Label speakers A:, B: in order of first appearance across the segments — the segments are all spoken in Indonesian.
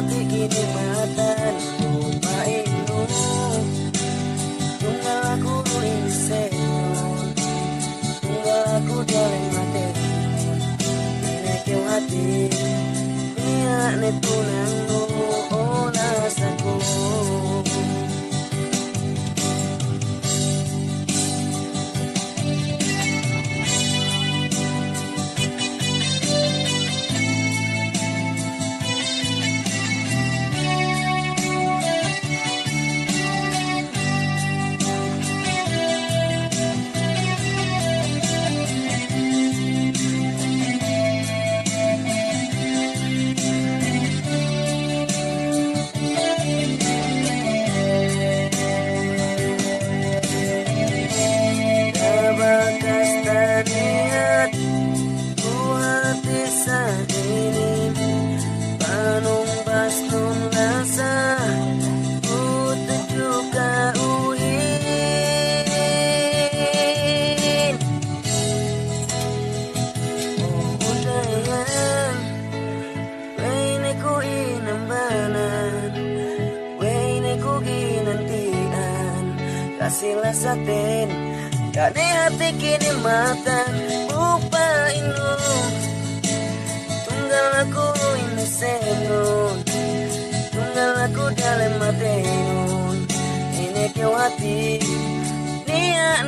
A: hati kini matan Umain nun Tunggal aku insen Tunggal aku mati, mate Nekeu hati. Nia netuna Wene ku ginantian Kasihlah satin Kani hati kini mata. Lupain lu. Tunggal aku ini senun Tunggal aku dalam mati nun Ini kau hati. Niat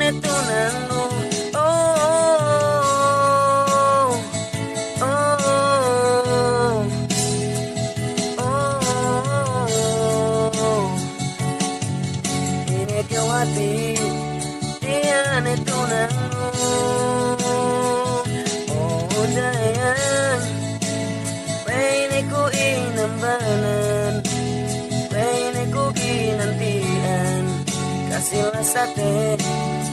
A: Kasi lasate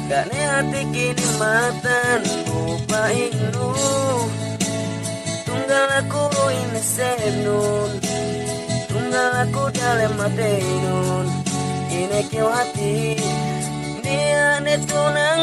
A: Gani hati kinimatan Lupain mo Tunggal ako inisip nun Tunggal ako dalam hati nun Ini kau hati Dia netuna